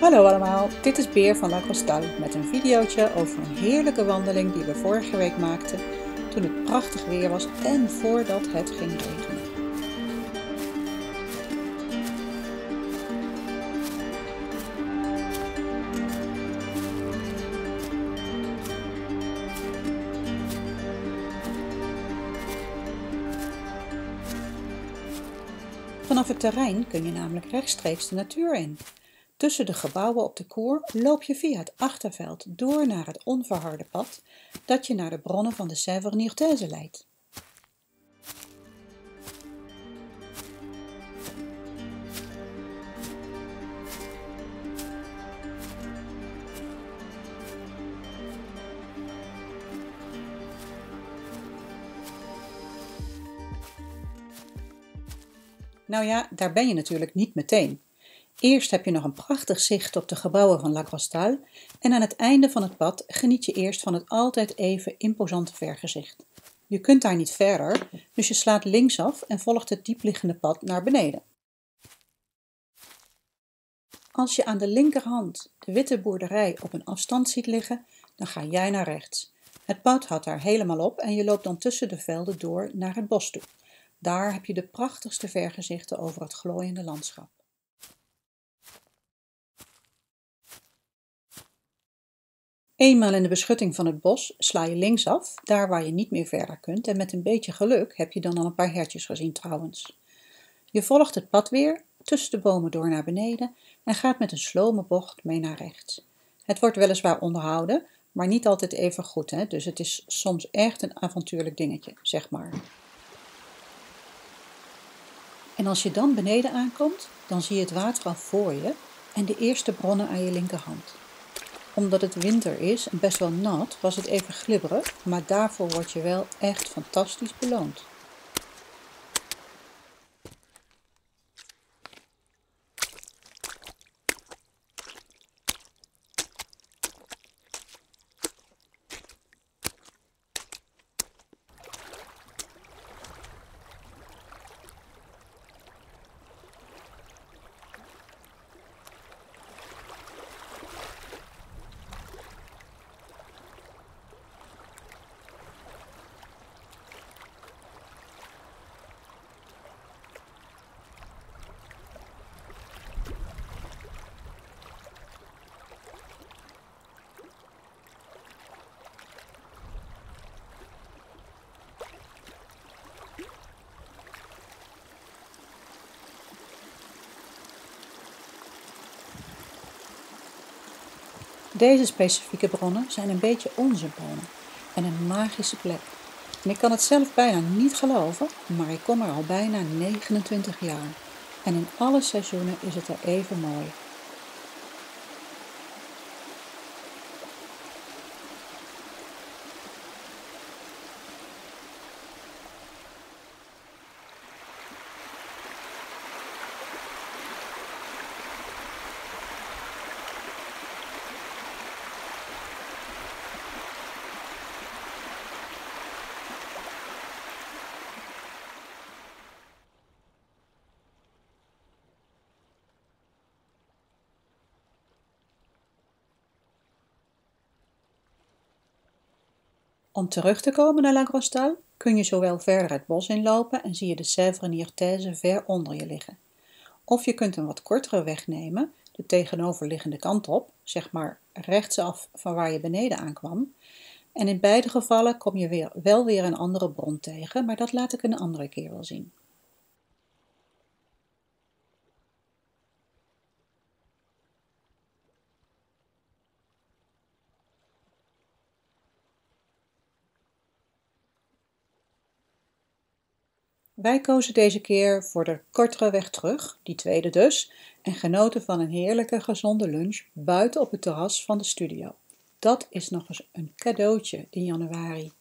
Hallo allemaal, dit is Beer van La Costal met een videootje over een heerlijke wandeling die we vorige week maakten toen het prachtig weer was en voordat het ging regenen. Vanaf het terrein kun je namelijk rechtstreeks de natuur in. Tussen de gebouwen op de koer loop je via het achterveld door naar het onverharde pad dat je naar de bronnen van de Sèvres Niortaise leidt. Nou ja, daar ben je natuurlijk niet meteen. Eerst heb je nog een prachtig zicht op de gebouwen van La Crostal en aan het einde van het pad geniet je eerst van het altijd even imposante vergezicht. Je kunt daar niet verder, dus je slaat linksaf en volgt het diepliggende pad naar beneden. Als je aan de linkerhand de witte boerderij op een afstand ziet liggen, dan ga jij naar rechts. Het pad houdt daar helemaal op en je loopt dan tussen de velden door naar het bos toe. Daar heb je de prachtigste vergezichten over het glooiende landschap. Eenmaal in de beschutting van het bos sla je linksaf, daar waar je niet meer verder kunt, en met een beetje geluk heb je dan al een paar hertjes gezien trouwens. Je volgt het pad weer, tussen de bomen door naar beneden en gaat met een slome bocht mee naar rechts. Het wordt weliswaar onderhouden, maar niet altijd even goed, hè? dus het is soms echt een avontuurlijk dingetje, zeg maar. En als je dan beneden aankomt, dan zie je het water al voor je en de eerste bronnen aan je linkerhand omdat het winter is en best wel nat, was het even glibberig, maar daarvoor word je wel echt fantastisch beloond. Deze specifieke bronnen zijn een beetje onze bronnen en een magische plek. En ik kan het zelf bijna niet geloven, maar ik kom er al bijna 29 jaar. En in alle seizoenen is het er even mooi. Om terug te komen naar La Grostal kun je zowel verder het bos inlopen en zie je de Sèvres Niortaise ver onder je liggen. Of je kunt een wat kortere weg nemen, de tegenoverliggende kant op, zeg maar rechtsaf van waar je beneden aankwam. En in beide gevallen kom je weer, wel weer een andere bron tegen, maar dat laat ik een andere keer wel zien. Wij kozen deze keer voor de kortere weg terug, die tweede dus, en genoten van een heerlijke gezonde lunch buiten op het terras van de studio. Dat is nog eens een cadeautje in januari.